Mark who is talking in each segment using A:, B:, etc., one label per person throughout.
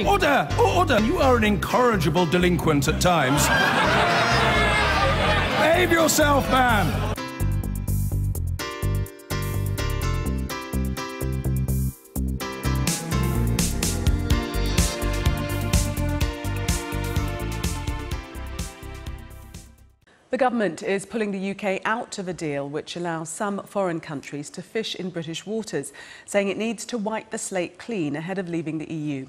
A: Order! Order! You are an incorrigible delinquent at times. Behave yourself, man!
B: The government is pulling the UK out of a deal which allows some foreign countries to fish in British waters, saying it needs to wipe the slate clean ahead of leaving the EU.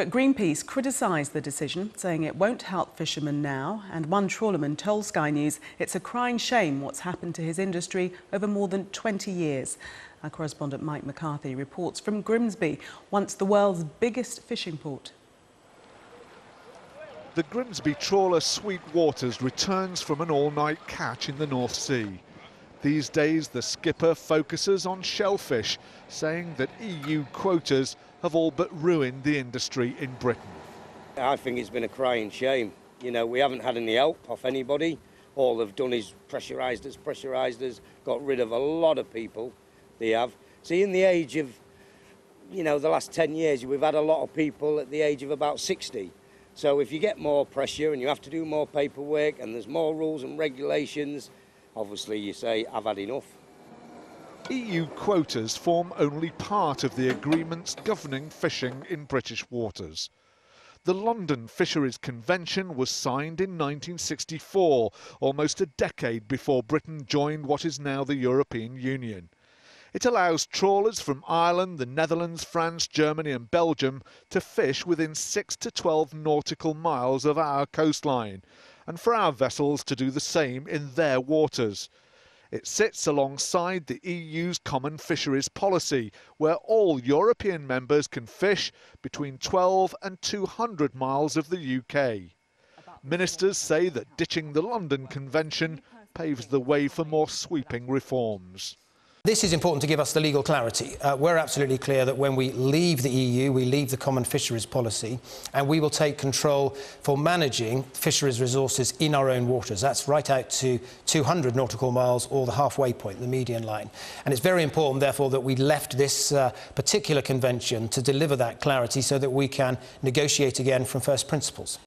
B: But Greenpeace criticised the decision, saying it won't help fishermen now. And one trawlerman told Sky News it's a crying shame what's happened to his industry over more than 20 years. Our correspondent Mike McCarthy reports from Grimsby, once the world's biggest fishing port.
C: The Grimsby trawler Sweet Waters returns from an all-night catch in the North Sea. These days, the skipper focuses on shellfish, saying that EU quotas have all but ruined the industry in Britain.
D: I think it's been a crying shame. You know, we haven't had any help off anybody. All they've done is pressurised us, pressurised us, got rid of a lot of people, they have. See, in the age of, you know, the last 10 years, we've had a lot of people at the age of about 60 so if you get more pressure and you have to do more paperwork and there's more rules and regulations, obviously you say, I've had enough.
C: EU quotas form only part of the agreements governing fishing in British waters. The London Fisheries Convention was signed in 1964, almost a decade before Britain joined what is now the European Union. It allows trawlers from Ireland, the Netherlands, France, Germany and Belgium to fish within 6 to 12 nautical miles of our coastline, and for our vessels to do the same in their waters. It sits alongside the EU's common fisheries policy, where all European members can fish between 12 and 200 miles of the UK. Ministers say that ditching the London Convention paves the way for more sweeping reforms.
E: This is important to give us the legal clarity. Uh, we're absolutely clear that when we leave the EU, we leave the common fisheries policy, and we will take control for managing fisheries resources in our own waters. That's right out to 200 nautical miles or the halfway point, the median line. And it's very important, therefore, that we left this uh, particular convention to deliver that clarity so that we can negotiate again from first principles.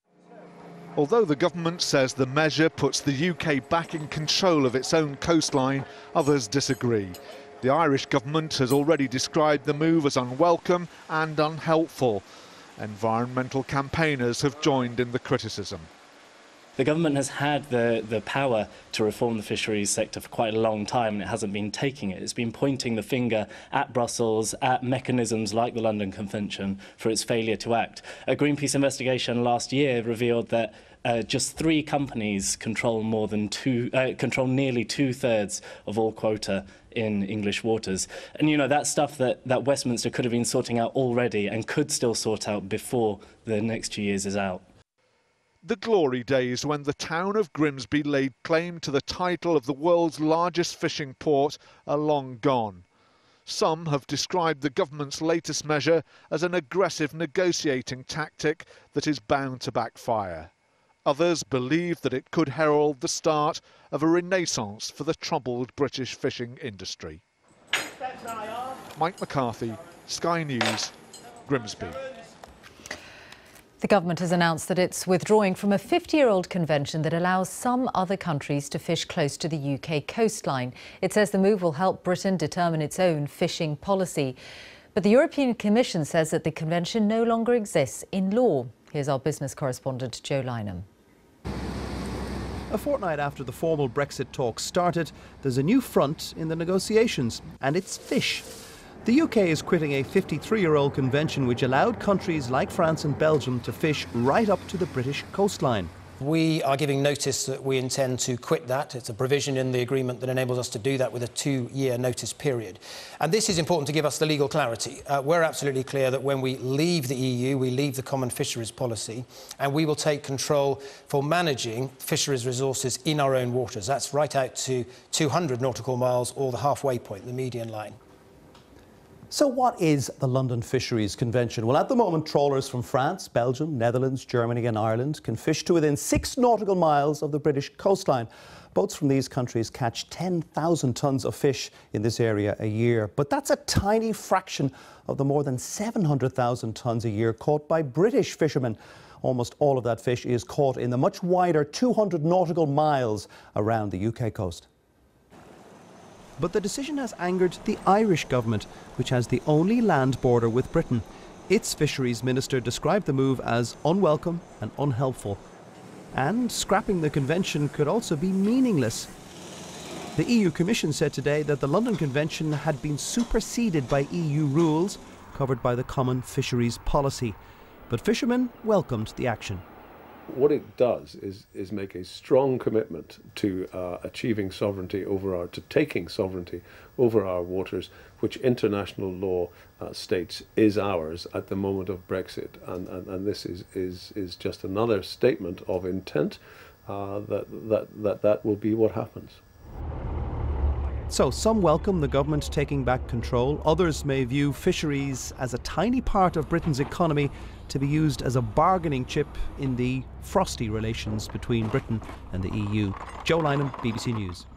C: Although the government says the measure puts the UK back in control of its own coastline, others disagree. The Irish government has already described the move as unwelcome and unhelpful. Environmental campaigners have joined in the criticism.
F: The government has had the, the power to reform the fisheries sector for quite a long time and it hasn't been taking it. It's been pointing the finger at Brussels, at mechanisms like the London Convention for its failure to act. A Greenpeace investigation last year revealed that uh, just three companies control more than two, uh, control nearly two thirds of all quota in English waters. And you know, that's stuff that, that Westminster could have been sorting out already and could still sort out before the next two years is out.
C: The glory days when the town of Grimsby laid claim to the title of the world's largest fishing port are long gone. Some have described the government's latest measure as an aggressive negotiating tactic that is bound to backfire. Others believe that it could herald the start of a renaissance for the troubled British fishing industry. Mike McCarthy, Sky News, Grimsby.
G: The government has announced that it's withdrawing from a 50-year-old convention that allows some other countries to fish close to the UK coastline. It says the move will help Britain determine its own fishing policy. But the European Commission says that the convention no longer exists in law. Here's our business correspondent, Joe Lynam.
H: A fortnight after the formal Brexit talks started, there's a new front in the negotiations, and it's fish. The UK is quitting a 53 year old convention which allowed countries like France and Belgium to fish right up to the British coastline.
E: We are giving notice that we intend to quit that. It's a provision in the agreement that enables us to do that with a two-year notice period. And this is important to give us the legal clarity. Uh, we're absolutely clear that when we leave the EU, we leave the common fisheries policy, and we will take control for managing fisheries resources in our own waters. That's right out to 200 nautical miles or the halfway point, the median line.
H: So what is the London Fisheries Convention? Well, at the moment, trawlers from France, Belgium, Netherlands, Germany and Ireland can fish to within six nautical miles of the British coastline. Boats from these countries catch 10,000 tonnes of fish in this area a year, but that's a tiny fraction of the more than 700,000 tonnes a year caught by British fishermen. Almost all of that fish is caught in the much wider 200 nautical miles around the UK coast. But the decision has angered the Irish government, which has the only land border with Britain. Its fisheries minister described the move as unwelcome and unhelpful. And scrapping the convention could also be meaningless. The EU Commission said today that the London Convention had been superseded by EU rules covered by the Common Fisheries Policy. But fishermen welcomed the action.
I: What it does is, is make a strong commitment to uh, achieving sovereignty over our, to taking sovereignty over our waters, which international law uh, states is ours at the moment of Brexit. And, and, and this is, is, is just another statement of intent uh, that, that, that that will be what happens.
H: So, some welcome the government taking back control. Others may view fisheries as a tiny part of Britain's economy to be used as a bargaining chip in the frosty relations between Britain and the EU. Joe Lynam, BBC News.